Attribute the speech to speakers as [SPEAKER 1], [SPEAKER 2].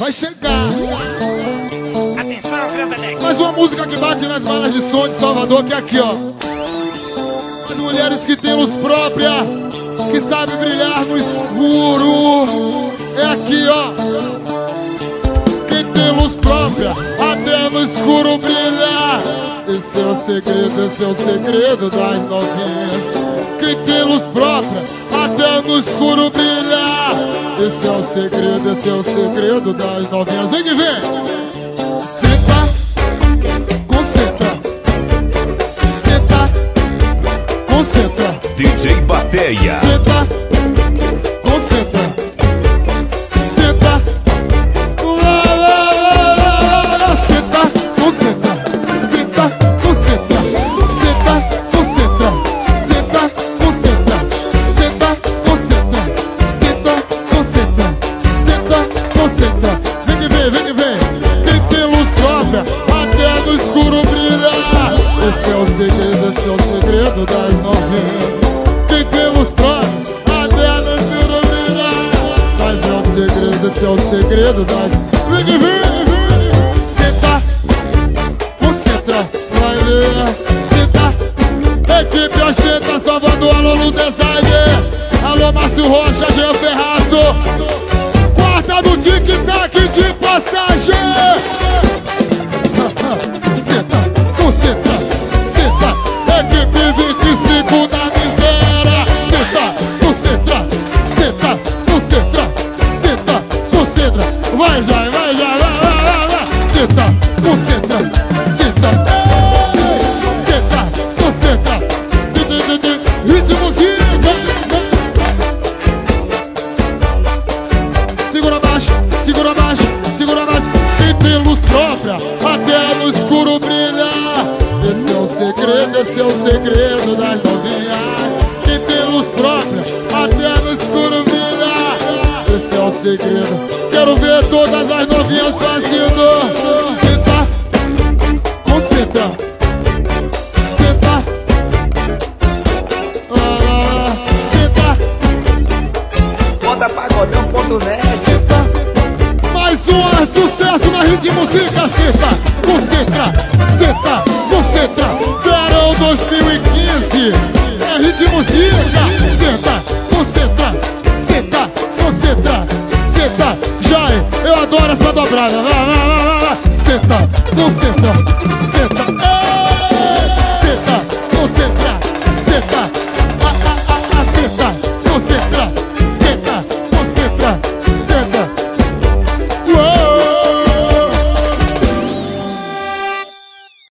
[SPEAKER 1] vai chegar.
[SPEAKER 2] Atenção.
[SPEAKER 1] Mais uma música que bate nas balas de som de Salvador, que é aqui, ó. As mulheres que têm luz própria, que sabem brilhar no escuro. É aqui, ó. Quem tem luz própria, até no escuro brilhar. Esse é o segredo, esse é o segredo das novinhas. Quem tem luz própria, até no escuro. Esse é o segredo, esse é o segredo das novinhas. Vem que vem! Senta, concentra. Senta, concentra.
[SPEAKER 3] DJ Bateia.
[SPEAKER 1] Senta, é o segredo das. Vem que vem, vem. Senta, concentra, vai ver. Senta, equipe ostenta, Salvador, alô, Ludesaide. Alô, Márcio Rocha, é o segredo das novinhas. Quem tem luz própria, até no escuro brilha. Esse é o segredo. Quero ver todas as novinhas fazendo. Senta, concentra. Senta. Ah. Senta.
[SPEAKER 4] Bota pagodão.net
[SPEAKER 1] Mais um sucesso na Rede Música, senta, concentra, senta, 2015, é Rede Música, senta, concentra, senta, concentra, senta, já é, eu adoro essa dobrada, vai, vai, vai, vai, senta, concentra, senta,